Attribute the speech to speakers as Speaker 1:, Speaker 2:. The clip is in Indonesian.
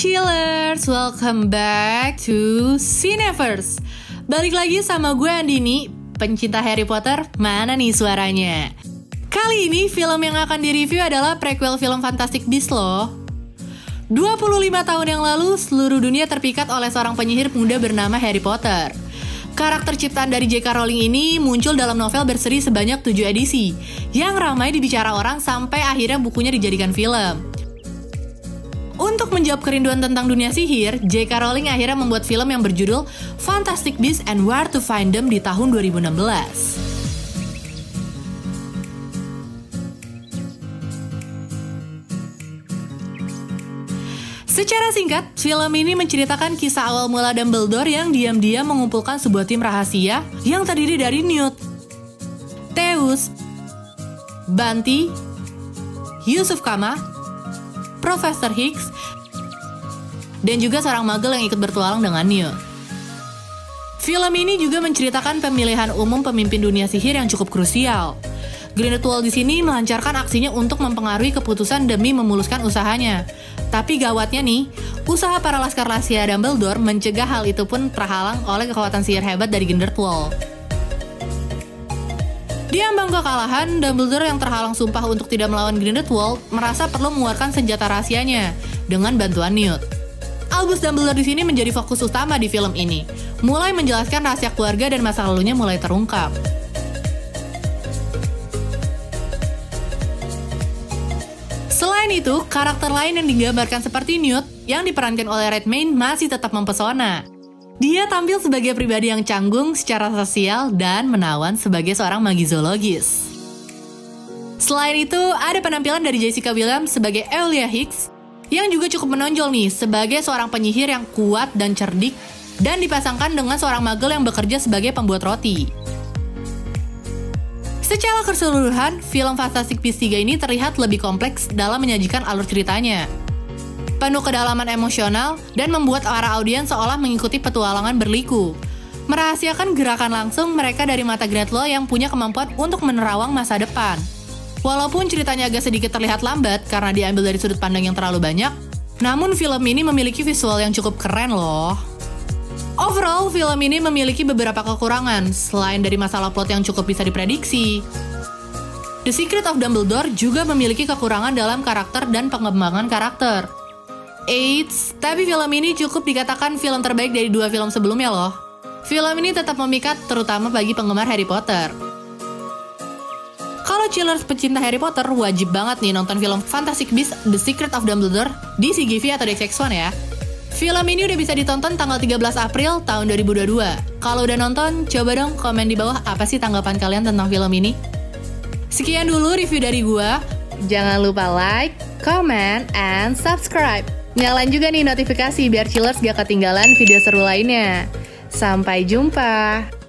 Speaker 1: Chillers, welcome back to Cineverse Balik lagi sama gue Andini, pencinta Harry Potter, mana nih suaranya? Kali ini film yang akan direview adalah prequel film Fantastic Beasts loh 25 tahun yang lalu, seluruh dunia terpikat oleh seorang penyihir muda bernama Harry Potter Karakter ciptaan dari J.K. Rowling ini muncul dalam novel berseri sebanyak 7 edisi, yang ramai dibicara orang sampai akhirnya bukunya dijadikan film. Untuk menjawab kerinduan tentang dunia sihir, J.K. Rowling akhirnya membuat film yang berjudul Fantastic Beasts and Where to Find Them di tahun 2016. Secara singkat, film ini menceritakan kisah awal mula Dumbledore yang diam-diam mengumpulkan sebuah tim rahasia yang terdiri dari Newt, Theus, Banti, Yusuf Kama, Profesor Higgs, dan juga seorang magel yang ikut bertualang dengan Neo. Film ini juga menceritakan pemilihan umum pemimpin dunia sihir yang cukup krusial. Grindelwald di sini melancarkan aksinya untuk mempengaruhi keputusan demi memuluskan usahanya. Tapi gawatnya nih, usaha para laskar rahasia Dumbledore mencegah hal itu pun terhalang oleh kekuatan sihir hebat dari Grindelwald. Di ambang kekalahan, Dumbledore yang terhalang sumpah untuk tidak melawan Grindelwald merasa perlu mengeluarkan senjata rahasianya dengan bantuan Newt. Albus Dumbledore di sini menjadi fokus utama di film ini, mulai menjelaskan rahasia keluarga dan masa lalunya mulai terungkap. Selain itu, karakter lain yang digambarkan seperti Newt yang diperankan oleh Redmayne masih tetap mempesona. Dia tampil sebagai pribadi yang canggung secara sosial dan menawan sebagai seorang magizologis. Selain itu, ada penampilan dari Jessica Williams sebagai Eulia Hicks yang juga cukup menonjol nih sebagai seorang penyihir yang kuat dan cerdik dan dipasangkan dengan seorang magel yang bekerja sebagai pembuat roti. Secara keseluruhan, film Fantastic Beasts 3 ini terlihat lebih kompleks dalam menyajikan alur ceritanya penuh kedalaman emosional, dan membuat para audiens seolah mengikuti petualangan berliku. Merahasiakan gerakan langsung mereka dari mata Gretlo yang punya kemampuan untuk menerawang masa depan. Walaupun ceritanya agak sedikit terlihat lambat karena diambil dari sudut pandang yang terlalu banyak, namun film ini memiliki visual yang cukup keren loh. Overall, film ini memiliki beberapa kekurangan, selain dari masalah plot yang cukup bisa diprediksi. The Secret of Dumbledore juga memiliki kekurangan dalam karakter dan pengembangan karakter. Eits, tapi film ini cukup dikatakan film terbaik dari dua film sebelumnya loh. Film ini tetap memikat terutama bagi penggemar Harry Potter. Kalau chillers pecinta Harry Potter, wajib banget nih nonton film Fantastic Beasts The Secret of Dumbledore di CGV atau di XX1 ya. Film ini udah bisa ditonton tanggal 13 April tahun 2022. Kalau udah nonton, coba dong komen di bawah apa sih tanggapan kalian tentang film ini. Sekian dulu review dari gua. Jangan lupa like, comment, and subscribe. Nyalain juga nih notifikasi biar chillers gak ketinggalan video seru lainnya. Sampai jumpa.